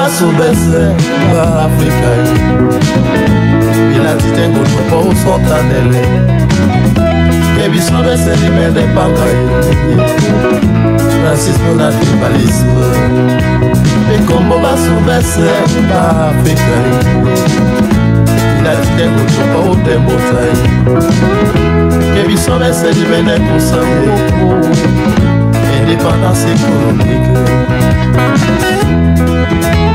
a África, masu bese ba afrika bilati te ngutu mpo osotadele mpe biso me mede panga Francisco na a tribalisme mpe nkombo basu bese ba afrika bilati te ngutu mpo otembota mpe biso beseli mede kosango indépendance économique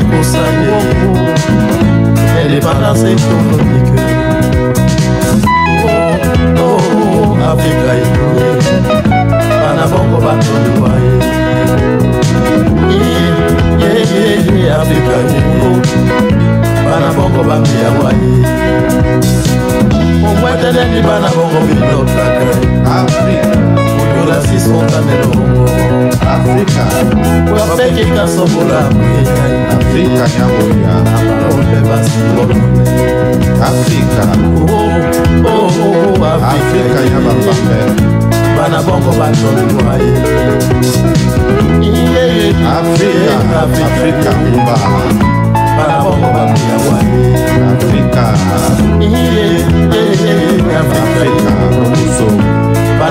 fait pour ça Elle est balance économique Oh, oh, oh, Africa est Panabongo va te loyer Yeah, yeah, yeah, Africa est Panabongo va te loyer Omweteleni Panabongo bilotaka Africa francis fontanelongo afrika oyo apekika sobola afrika ya boya abalombe basibolone afrika afrika ya bapambe bana bongo batolwa ye afrika afrika mba bana bongo bakuya waye afrika afrika muso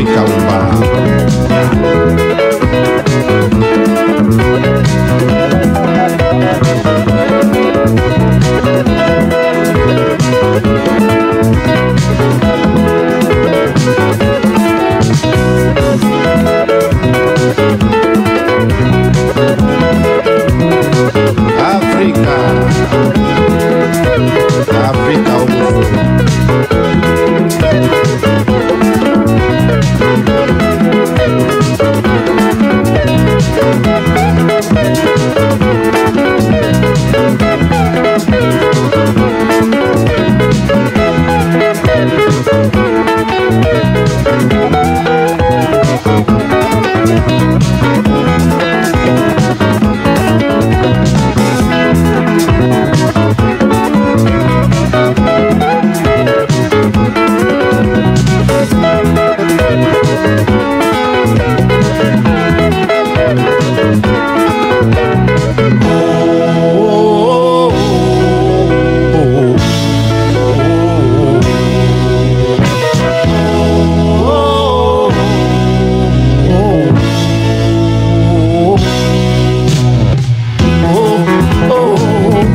Africa,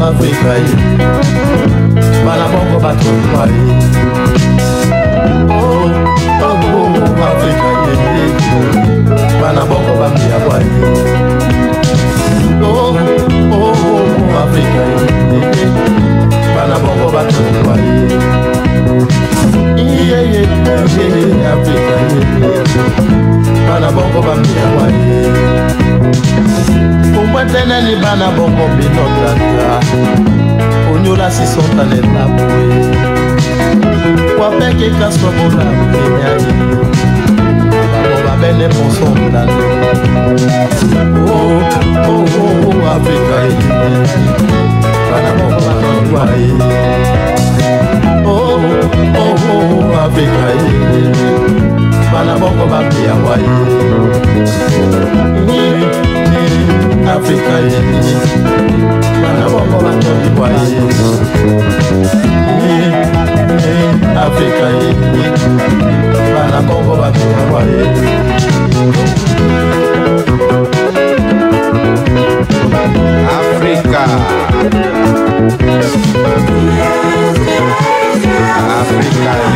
afrika ye bana bongo batomwa ye babongo oh, oh, oh, afrika ye bana bongo bambiabwa ye afrika ye bana bongo batomwa ye afrika ye bana bongo bambiabwa ye kumbweteneni bana bongo binotata onyola sisonga lela boye wapeke kaswa molamu enyai bango babene ponso mlando oh, oh, oh, afrika elie bana moko bakangwaye Africa.